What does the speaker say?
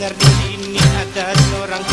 dengar di sini ada seorang